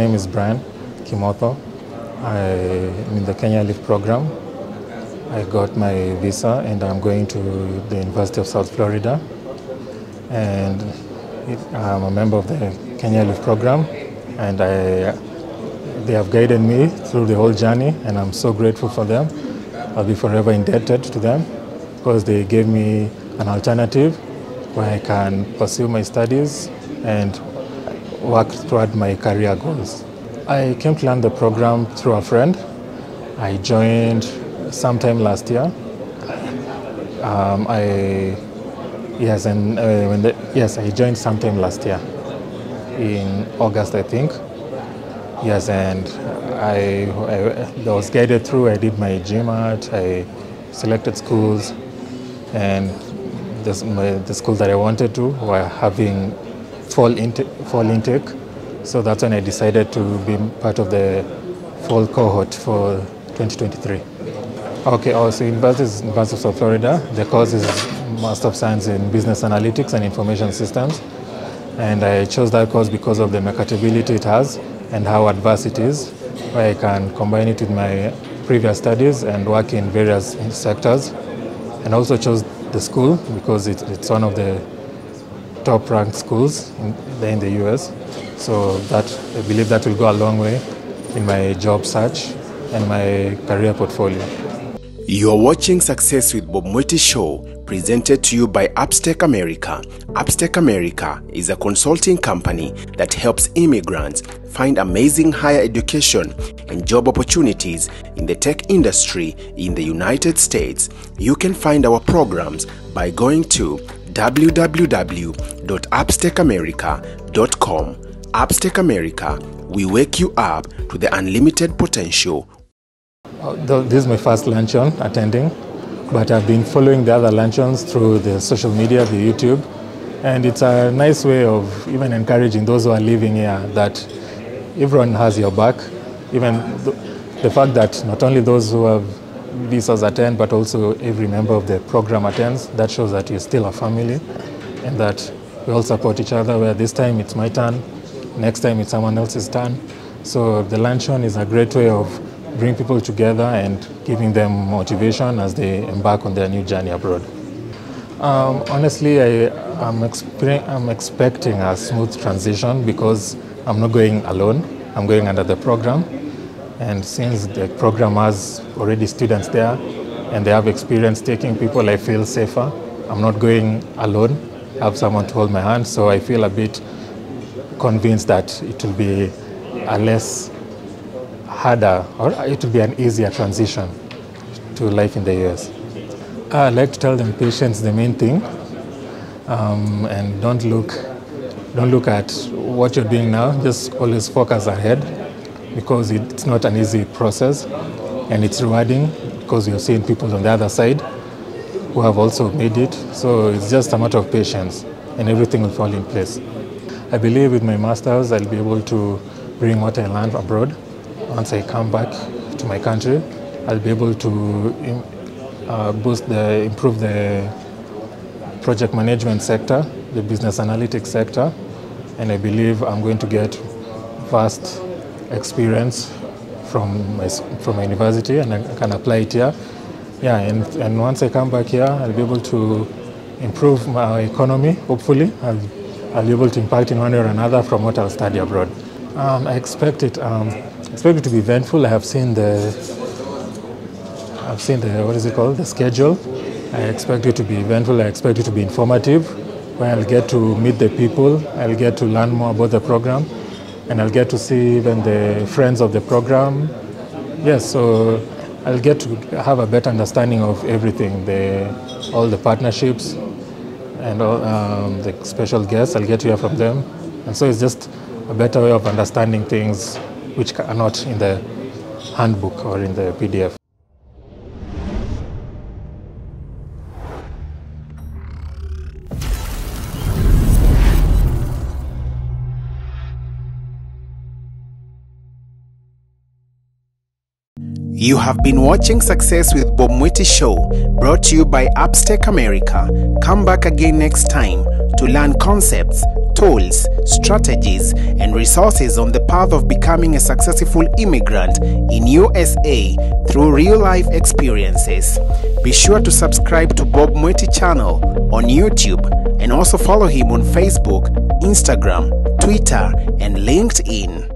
is Brian Kimotho. I'm in the Kenya Airlift program. I got my visa and I'm going to the University of South Florida. And I'm a member of the Kenya Airlift program and I, they have guided me through the whole journey and I'm so grateful for them. I'll be forever indebted to them because they gave me an alternative where I can pursue my studies and work toward my career goals. I came to learn the program through a friend. I joined sometime last year. Um, I yes, and uh, when the, yes, I joined sometime last year in August, I think. Yes, and I, I, I was guided through. I did my GMAT. I selected schools, and this, my, the schools that I wanted to were having fall, intake, fall intake. So that's when I decided to be part of the fall cohort for 2023. Okay, oh, also University is University of Florida. The course is Master of Science in Business Analytics and Information Systems. And I chose that course because of the marketability it has and how advanced it is, where I can combine it with my previous studies and work in various sectors. And also chose the school because it, it's one of the top ranked schools in, there in the US. So that I believe that will go a long way in my job search and my career portfolio. You are watching Success with Bob Mwiti Show, presented to you by Appstec America. Appstec America is a consulting company that helps immigrants find amazing higher education and job opportunities in the tech industry in the United States. You can find our programs by going to www.appstecamerica.com. Appstec America, we wake you up to the unlimited potential uh, this is my first luncheon attending, but I've been following the other luncheons through the social media, the YouTube, and it's a nice way of even encouraging those who are living here that everyone has your back. Even the fact that not only those who have visas attend, but also every member of the program attends, that shows that you're still a family and that we all support each other. Where this time it's my turn, next time it's someone else's turn. So the luncheon is a great way of bringing people together and giving them motivation as they embark on their new journey abroad. Um, honestly, I, I'm, I'm expecting a smooth transition because I'm not going alone. I'm going under the program. And since the program has already students there and they have experience taking people, I feel safer. I'm not going alone. I have someone to hold my hand, so I feel a bit convinced that it will be a less harder or it will be an easier transition to life in the US. I like to tell them patience the main thing um, and don't look, don't look at what you're doing now, just always focus ahead because it's not an easy process and it's rewarding because you're seeing people on the other side who have also made it. So it's just a matter of patience and everything will fall in place. I believe with my master's I'll be able to bring what I learned abroad once I come back to my country, I'll be able to uh, boost the, improve the project management sector, the business analytics sector, and I believe I'm going to get vast experience from my, from my university and I can apply it here. Yeah, and, and once I come back here, I'll be able to improve my economy, hopefully. I'll, I'll be able to impact in one way or another from what I'll study abroad. Um, I expect it. Um, expect it to be eventful. I have seen the, I've seen the what is it called, the schedule. I expect it to be eventful. I expect it to be informative, where I'll get to meet the people. I'll get to learn more about the program, and I'll get to see even the friends of the program. Yes, so I'll get to have a better understanding of everything, the all the partnerships, and all um, the special guests. I'll get to hear from them, and so it's just a better way of understanding things which are not in the handbook or in the PDF. You have been watching Success with Bob Mwiti Show, brought to you by Appstec America. Come back again next time to learn concepts, tools, strategies, and resources on the path of becoming a successful immigrant in USA through real life experiences. Be sure to subscribe to Bob Mwiti channel on YouTube and also follow him on Facebook, Instagram, Twitter, and LinkedIn.